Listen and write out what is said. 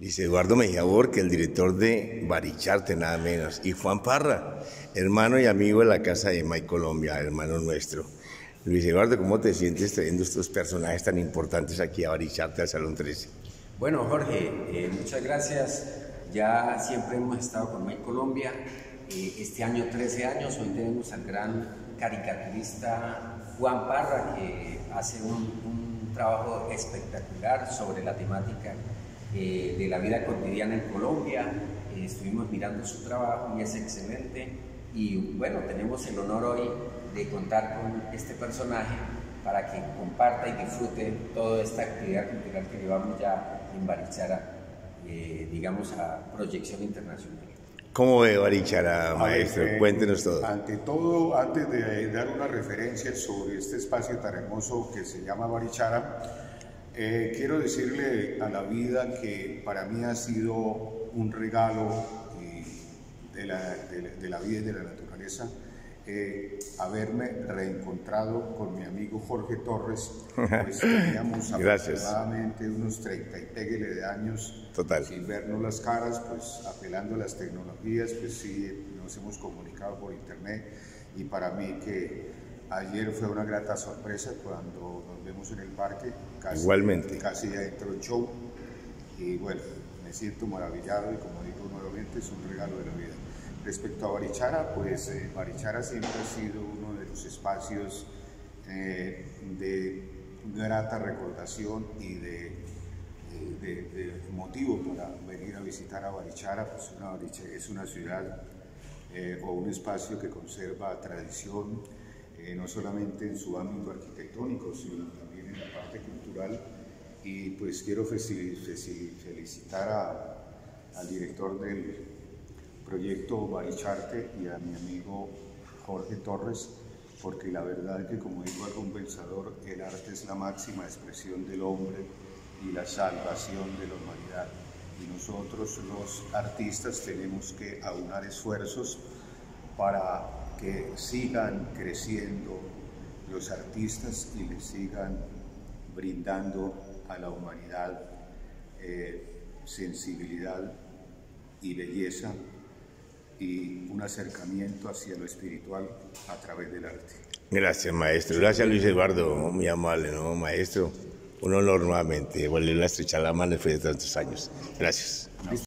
Luis Eduardo Mejía Borque, el director de Baricharte, nada menos. Y Juan Parra, hermano y amigo de la Casa de May Colombia, hermano nuestro. Luis Eduardo, ¿cómo te sientes trayendo estos personajes tan importantes aquí a Baricharte, al Salón 13? Bueno, Jorge, eh, muchas gracias. Ya siempre hemos estado con May Colombia. Eh, este año 13 años, hoy tenemos al gran caricaturista Juan Parra, que hace un trabajo espectacular sobre la temática eh, de la vida cotidiana en Colombia. Eh, estuvimos mirando su trabajo y es excelente. Y bueno, tenemos el honor hoy de contar con este personaje para que comparta y disfrute toda esta actividad cultural que llevamos ya en Barichara, eh, digamos, a proyección internacional. ¿Cómo ve Barichara, maestro? Ver, Cuéntenos todo. Ante todo, antes de dar una referencia sobre este espacio tan hermoso que se llama Barichara, eh, quiero decirle a la vida que para mí ha sido un regalo eh, de, la, de, de, la, vida y de la naturaleza eh, haberme reencontrado con mi amigo Jorge Torres. Pues teníamos aproximadamente unos 30 y péguele de años Total. sin vernos las caras, pues apelando a las tecnologías, pues sí nos hemos comunicado por internet y para mí que Ayer fue una grata sorpresa cuando nos vemos en el parque. Casi, Igualmente. Casi ya entró el show. Y bueno, me siento maravillado y como digo nuevamente, es un regalo de la vida. Respecto a Barichara, pues eh, Barichara siempre ha sido uno de los espacios eh, de grata recordación y de, de, de, motivo para venir a visitar a Barichara. Pues una, es una ciudad eh, o un espacio que conserva tradición, eh, no solamente en su ámbito arquitectónico, sino también en la parte cultural. Y pues quiero felicitar a, al director del proyecto Baricharte y a mi amigo Jorge Torres, porque la verdad es que como dijo algún pensador, el arte es la máxima expresión del hombre y la salvación de la humanidad. Y nosotros los artistas tenemos que aunar esfuerzos para que sigan creciendo los artistas y le sigan brindando a la humanidad eh, sensibilidad y belleza y un acercamiento hacia lo espiritual a través del arte. Gracias, maestro. Gracias, Luis Eduardo. Muy amable, ¿no, maestro? Un honor nuevamente volverle a estrechar la mano después de tantos años. Gracias.